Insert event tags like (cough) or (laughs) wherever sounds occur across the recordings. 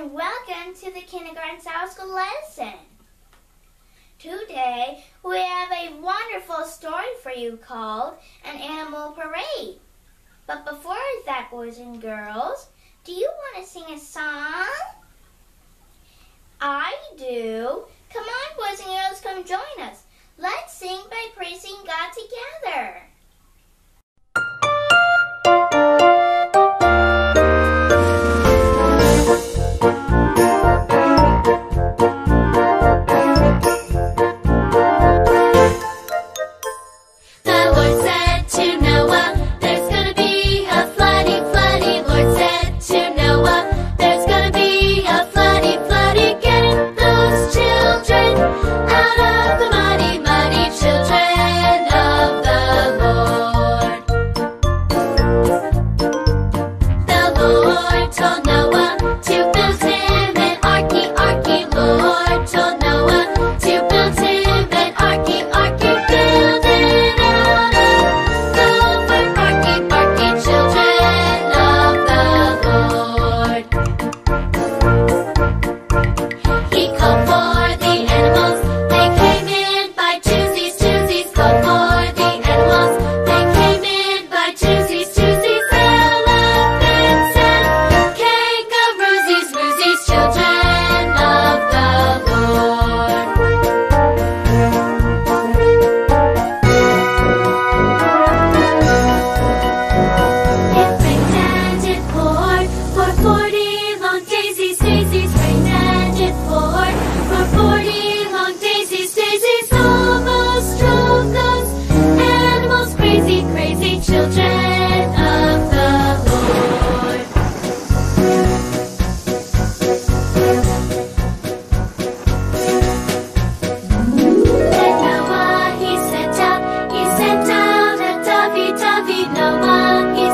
and welcome to the Kindergarten Sabbath School lesson. Today, we have a wonderful story for you called An Animal Parade. But before that, boys and girls, do you want to sing a song? I do. Come on, boys and girls, come join us. Let's sing by praising God together. No one.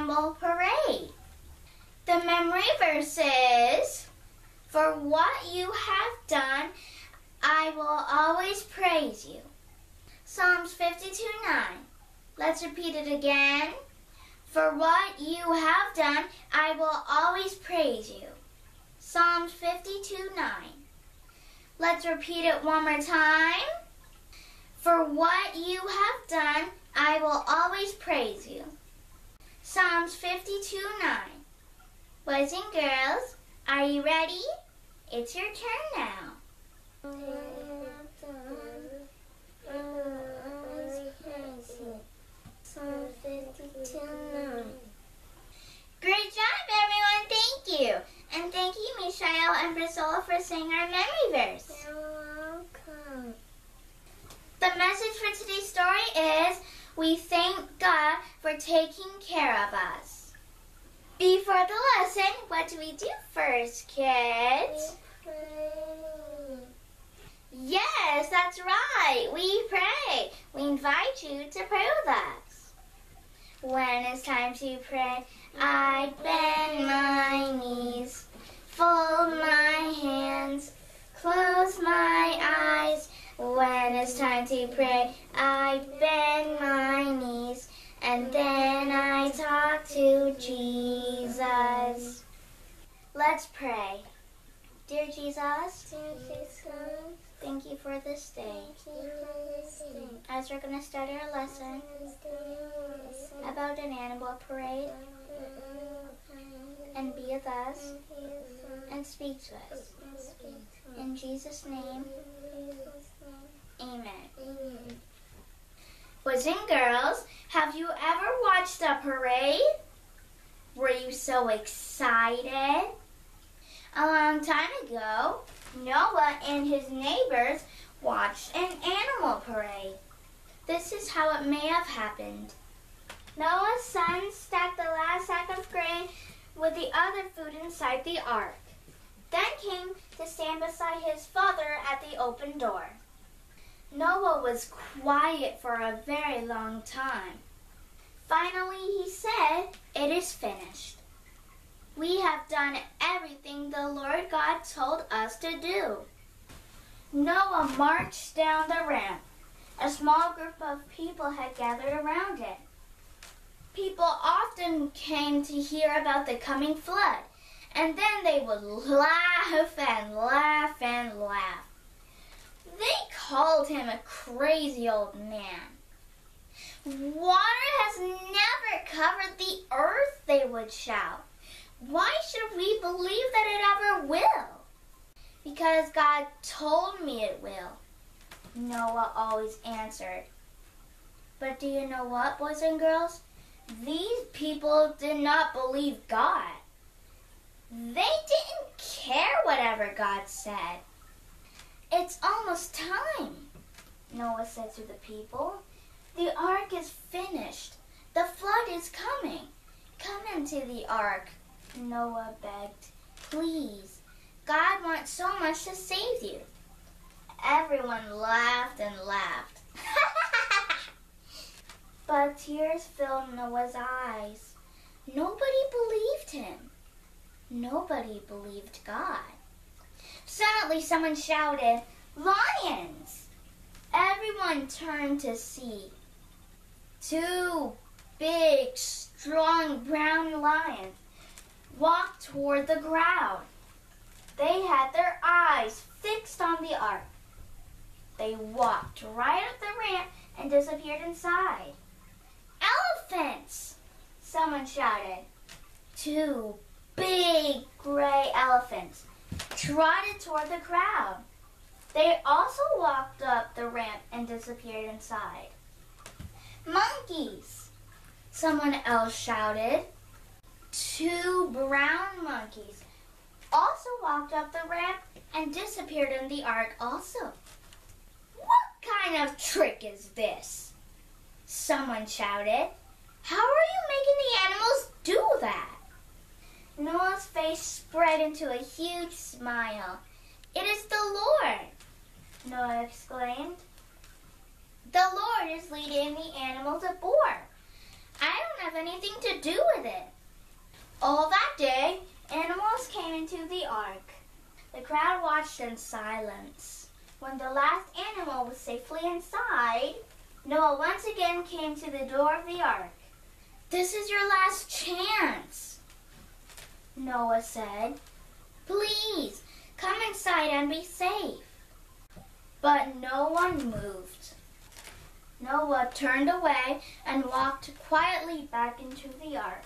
Animal parade. The memory verse is For what you have done, I will always praise you. Psalms 52 9. Let's repeat it again. For what you have done, I will always praise you. Psalms 52 9. Let's repeat it one more time. For what you have done, I will always praise you. Psalms 52 9. Boys and girls, are you ready? It's your turn now. Psalm 52 9. Great job, everyone. Thank you. And thank you, Michelle and Priscilla, for saying our memory verse. You're welcome. The message for today's story is we thank God for taking care of us. Before the lesson, what do we do first, kids? Yes, that's right. We pray. We invite you to pray with us. When it's time to pray, I bend my knees, fold my hands, close my eyes. When it's time to pray, I bend my knees, and then I talk to Jesus. Let's pray. Dear Jesus, thank you for this day. thank you for this day. As we're going to start our lesson about an animal parade and be with us and speak to us. In Jesus' name, amen. Boys and girls, have you ever watched a parade? Were you so excited? A long time ago, Noah and his neighbors watched an animal parade. This is how it may have happened. Noah's son stacked the last sack of grain with the other food inside the ark, then came to stand beside his father at the open door. Noah was quiet for a very long time. Finally, he said, It is finished. We have done everything the Lord God told us to do. Noah marched down the ramp. A small group of people had gathered around it. People often came to hear about the coming flood, and then they would laugh and laugh and laugh. Called him a crazy old man. Water has never covered the earth, they would shout. Why should we believe that it ever will? Because God told me it will, Noah always answered. But do you know what, boys and girls? These people did not believe God. They didn't care whatever God said. It's almost time, Noah said to the people. The ark is finished. The flood is coming. Come into the ark, Noah begged. Please. God wants so much to save you. Everyone laughed and laughed. (laughs) but tears filled Noah's eyes. Nobody believed him. Nobody believed God. Suddenly, someone shouted, Lions! Everyone turned to see. Two big, strong brown lions walked toward the crowd. They had their eyes fixed on the ark. They walked right up the ramp and disappeared inside. Elephants! Someone shouted. Two big gray elephants trotted toward the crowd. They also walked up the ramp and disappeared inside. Monkeys! Someone else shouted. Two brown monkeys also walked up the ramp and disappeared in the ark also. What kind of trick is this? Someone shouted. How are you making the animals do that? Noah's face spread into a huge smile. It is the Lord, Noah exclaimed. The Lord is leading the animals aboard. I don't have anything to do with it. All that day, animals came into the ark. The crowd watched in silence. When the last animal was safely inside, Noah once again came to the door of the ark. This is your last chance, Noah said. Please, come inside and be safe. But no one moved. Noah turned away and walked quietly back into the ark.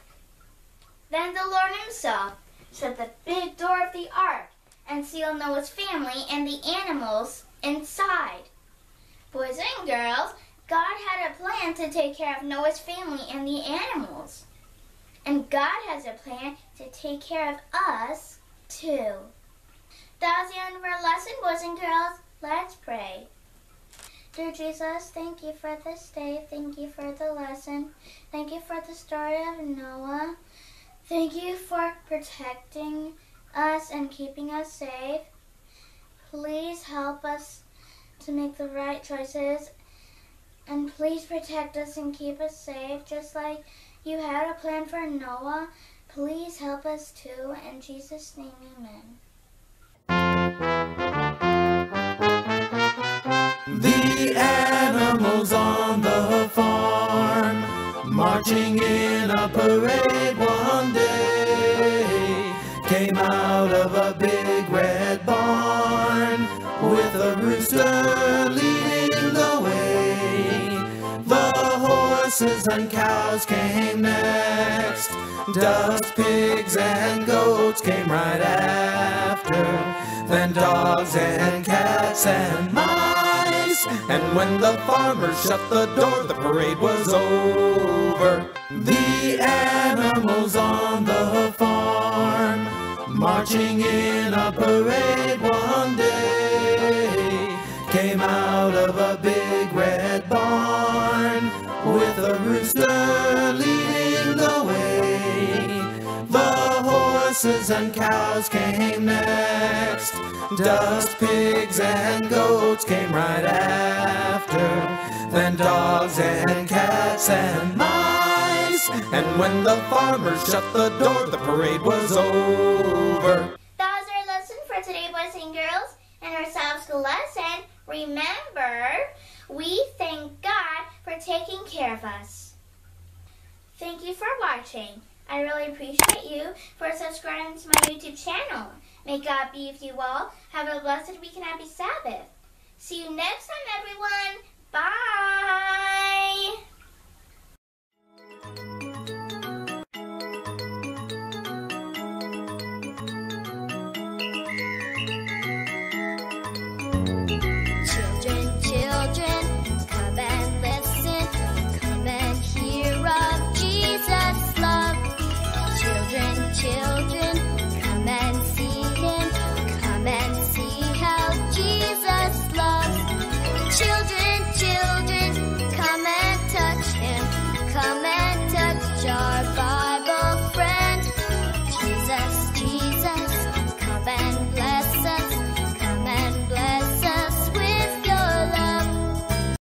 Then the Lord himself shut the big door of the ark and sealed Noah's family and the animals inside. Boys and girls, God had a plan to take care of Noah's family and the animals. And God has a plan to take care of us too. That was the end of our lesson, boys and girls. Let's pray. Dear Jesus, thank you for this day. Thank you for the lesson. Thank you for the story of Noah. Thank you for protecting us and keeping us safe. Please help us to make the right choices. And please protect us and keep us safe, just like you had a plan for Noah. Please help us too. In Jesus' name, amen. The animals on the farm marching in a parade one day came out of a horses and cows came next. Ducks, pigs, and goats came right after. Then dogs and cats and mice. And when the farmer shut the door, the parade was over. The animals on the farm marching in a parade one day came out of a big horses and cows came next. Ducks, pigs, and goats came right after. Then dogs and cats and mice. And when the farmer shut the door, the parade was over. That was our lesson for today, boys and girls. And our Sabbath school lesson, remember, we thank God for taking care of us. Thank you for watching. I really appreciate you for subscribing to my YouTube channel. May God be with you all. Have a blessed week and happy Sabbath. See you next time, everyone. Bye.